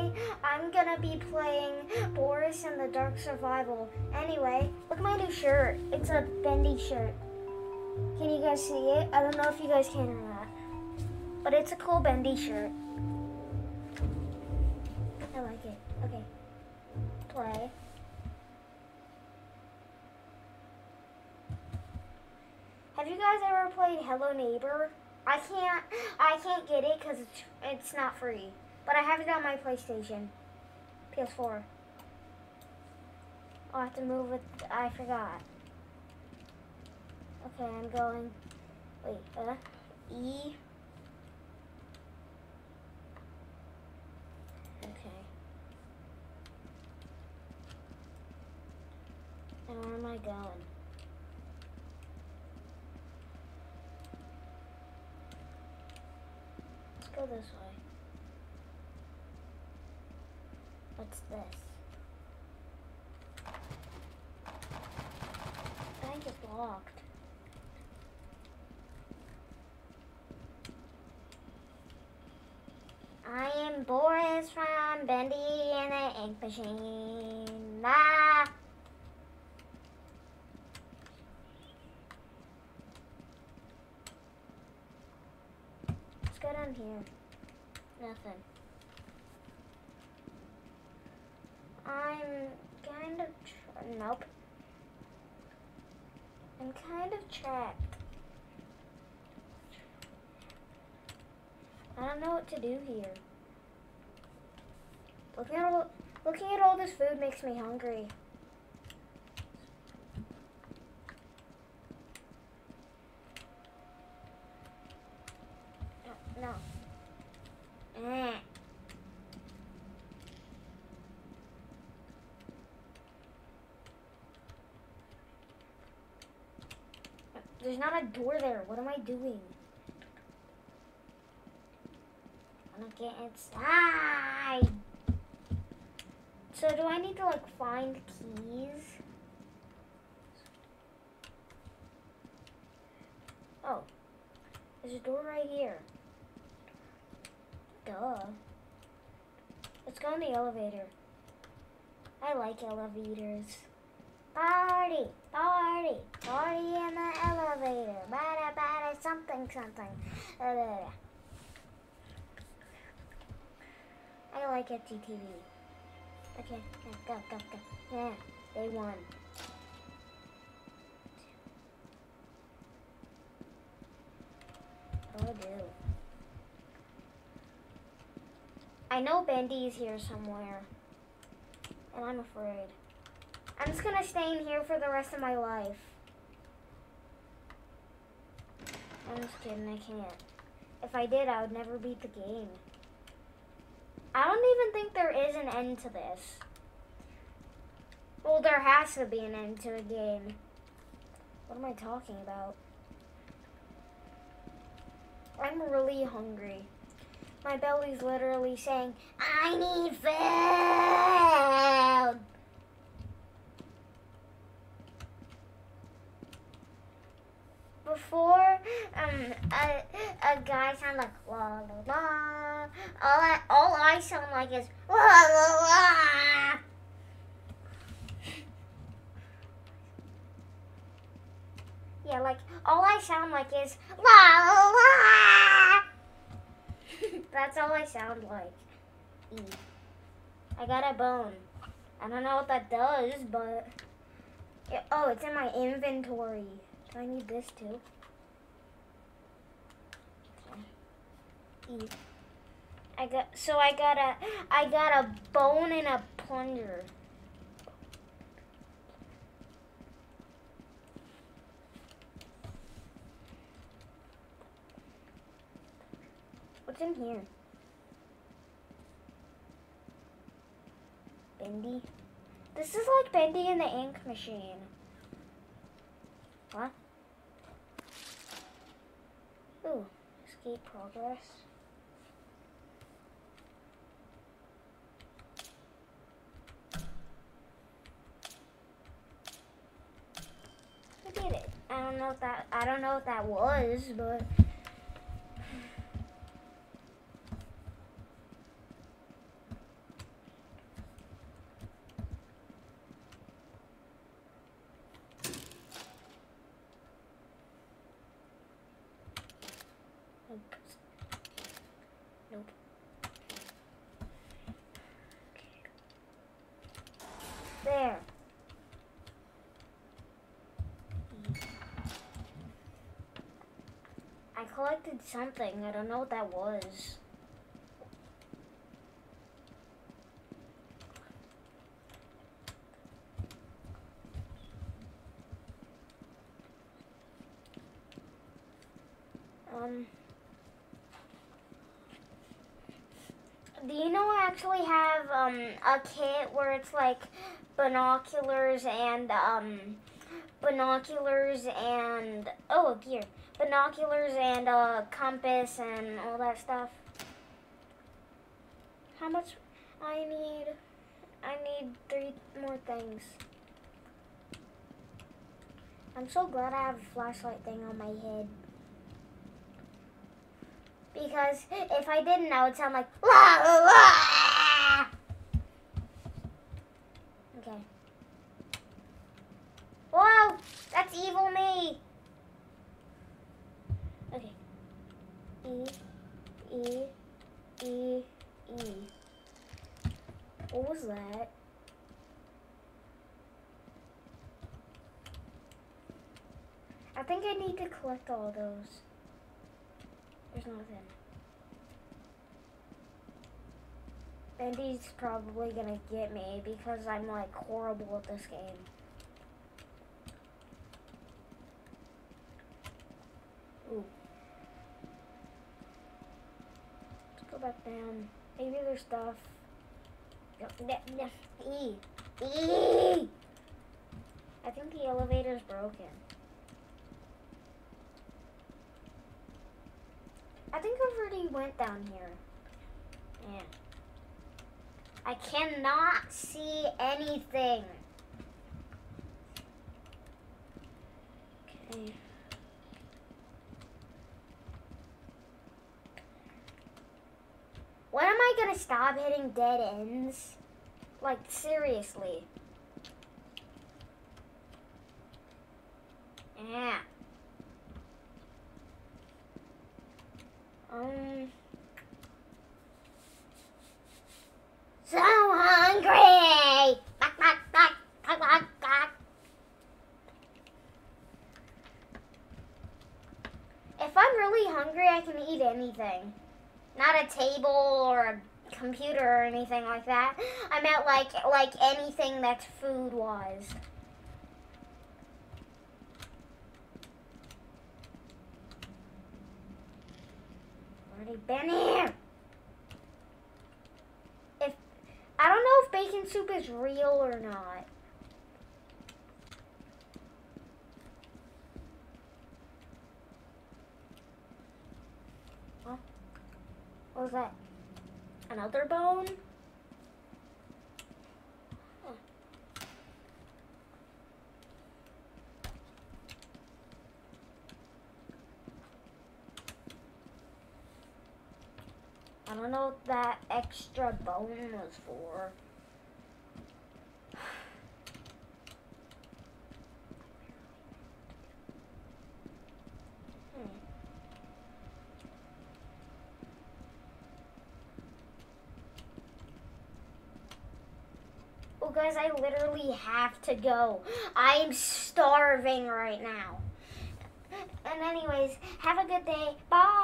today I'm gonna be playing Boris and the Dark Survival. Anyway, look at my new shirt. It's a bendy shirt. Can you guys see it? I don't know if you guys can or not. But it's a cool bendy shirt. I like it. Okay. Play. Have you guys ever played Hello Neighbor? I can't I can't get it because it's, it's not free. But I have it on my PlayStation. PS4. I'll have to move it. I forgot. Okay, I'm going. Wait, uh, E. Okay. And where am I going? Let's go this way. What's this? Bank is locked. I am Boris from Bendy and the Ink Machine. Ah! Let's go down here. Nothing. I'm kind of nope. I'm kind of trapped. I don't know what to do here. Looking at all, looking at all this food makes me hungry. No. no. Eh. There's not a door there. What am I doing? I'm gonna get inside. So do I need to like find keys? Oh, there's a door right here. Duh. Let's go in the elevator. I like elevators. Party, party, party in the elevator. Bada bada something uh, da. I like FGTeeV. Okay, go, go, go. Yeah, they won. Oh, what do I know Bendy's here somewhere. And I'm afraid. I'm just gonna stay in here for the rest of my life. I'm just kidding, I can't. If I did, I would never beat the game. I don't even think there is an end to this. Well, there has to be an end to a game. What am I talking about? I'm really hungry. My belly's literally saying, I need food! Before, um, a, a guy sound like la la la. All I, all I sound like is la la la. Yeah, like all I sound like is la la la. That's all I sound like. E. I got a bone. I don't know what that does, but it, oh, it's in my inventory. Do I need this too? E. I got so I got a I got a bone and a plunger. What's in here? Bendy. This is like Bendy in the ink machine. What? Ooh, escape progress. I don't know if that I don't know if that was, but Nope. Collected something. I don't know what that was. Um, do you know I actually have um, a kit where it's like binoculars and um, binoculars and oh a gear binoculars and a compass and all that stuff. How much I need? I need three more things. I'm so glad I have a flashlight thing on my head. Because if I didn't, I would sound like la la. Okay. Whoa! That's evil me! Okay. E, E, E, E. What was that? I think I need to collect all those. There's nothing. Bendy's probably gonna get me because I'm like horrible at this game. Ooh. Down. Maybe there's stuff. I think the elevator's broken. I think I've already went down here. Yeah. I cannot see anything. Okay. When am I gonna stop hitting dead ends? Like, seriously. Yeah. Um. So hungry! Back, back, back, back, back, back. If I'm really hungry, I can eat anything. Not a table computer or anything like that. I meant like like anything that's food wise. Already been here. If I don't know if bacon soup is real or not. What was that? Another bone? I don't know what that extra bone was for. Guys, I literally have to go. I'm starving right now. And anyways, have a good day. Bye.